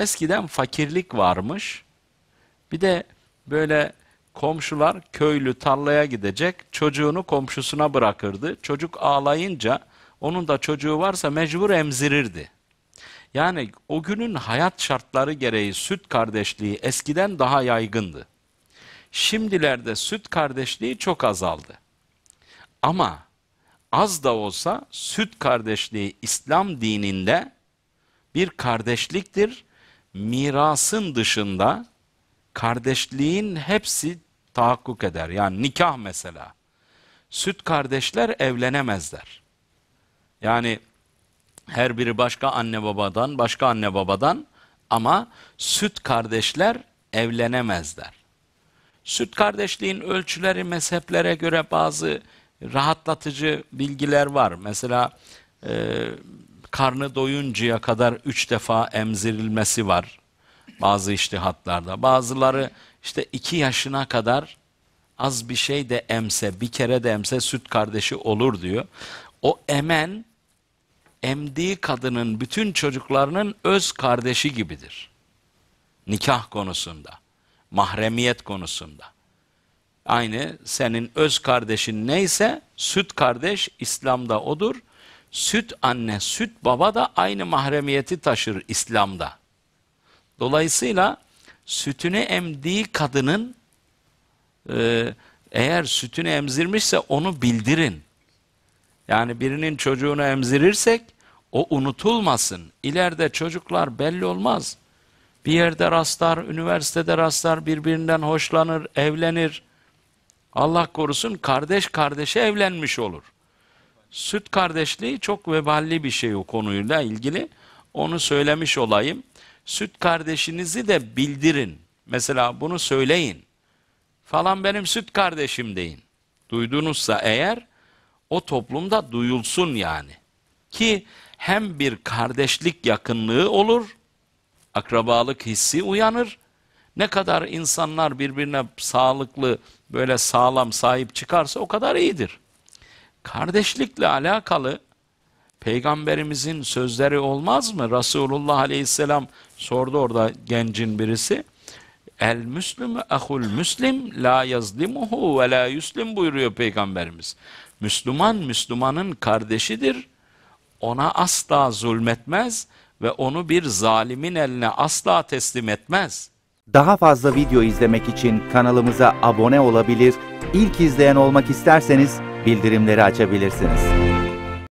Eskiden fakirlik varmış. Bir de böyle komşular köylü tarlaya gidecek, çocuğunu komşusuna bırakırdı. Çocuk ağlayınca onun da çocuğu varsa mecbur emzirirdi. Yani o günün hayat şartları gereği süt kardeşliği eskiden daha yaygındı. Şimdilerde süt kardeşliği çok azaldı. Ama az da olsa süt kardeşliği İslam dininde bir kardeşliktir. Mirasın dışında kardeşliğin hepsi tahakkuk eder. Yani nikah mesela. Süt kardeşler evlenemezler. Yani her biri başka anne babadan, başka anne babadan ama süt kardeşler evlenemezler. Süt kardeşliğin ölçüleri mezheplere göre bazı rahatlatıcı bilgiler var. Mesela e, karnı doyuncaya kadar üç defa emzirilmesi var bazı iştihatlarda. Bazıları işte iki yaşına kadar az bir şey de emse, bir kere de emse süt kardeşi olur diyor. O emen emdiği kadının bütün çocuklarının öz kardeşi gibidir. Nikah konusunda, mahremiyet konusunda. Aynı senin öz kardeşin neyse süt kardeş İslam'da odur. Süt anne, süt baba da aynı mahremiyeti taşır İslam'da. Dolayısıyla sütünü emdiği kadının e, eğer sütünü emzirmişse onu bildirin. Yani birinin çocuğunu emzirirsek o unutulmasın. İleride çocuklar belli olmaz. Bir yerde rastlar, üniversitede rastlar, birbirinden hoşlanır, evlenir. Allah korusun kardeş kardeşe evlenmiş olur. Süt kardeşliği çok veballi bir şey o konuyla ilgili. Onu söylemiş olayım. Süt kardeşinizi de bildirin. Mesela bunu söyleyin. Falan benim süt kardeşim deyin. Duydunuzsa eğer o toplumda duyulsun yani. Ki hem bir kardeşlik yakınlığı olur, akrabalık hissi uyanır. Ne kadar insanlar birbirine sağlıklı, böyle sağlam sahip çıkarsa o kadar iyidir. Kardeşlikle alakalı peygamberimizin sözleri olmaz mı? Resulullah aleyhisselam sordu orada gencin birisi. El müslümü ehul müslim la yazlimuhu ve la yuslim buyuruyor peygamberimiz. Müslüman Müslümanın kardeşidir. Ona asla zulmetmez ve onu bir zalimin eline asla teslim etmez. Daha fazla video izlemek için kanalımıza abone olabilir, ilk izleyen olmak isterseniz bildirimleri açabilirsiniz.